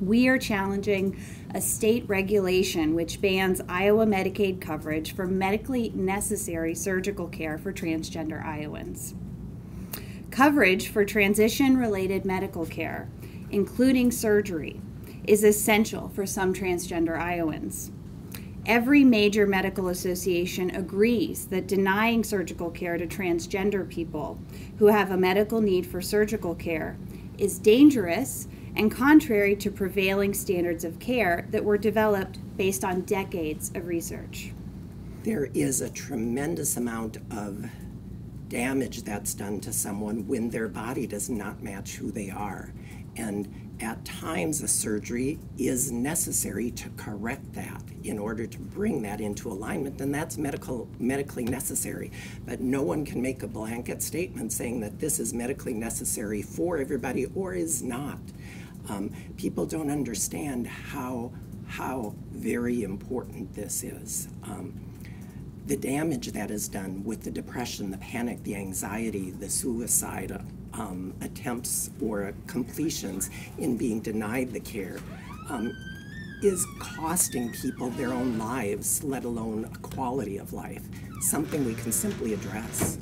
we are challenging a state regulation which bans Iowa Medicaid coverage for medically necessary surgical care for transgender Iowans. Coverage for transition related medical care, including surgery, is essential for some transgender Iowans. Every major medical association agrees that denying surgical care to transgender people who have a medical need for surgical care is dangerous and contrary to prevailing standards of care that were developed based on decades of research. There is a tremendous amount of damage that's done to someone when their body does not match who they are. And at times, a surgery is necessary to correct that in order to bring that into alignment, and that's medical, medically necessary. But no one can make a blanket statement saying that this is medically necessary for everybody or is not. Um, people don't understand how, how very important this is. Um, the damage that is done with the depression, the panic, the anxiety, the suicide um, attempts or completions in being denied the care um, is costing people their own lives, let alone a quality of life, something we can simply address.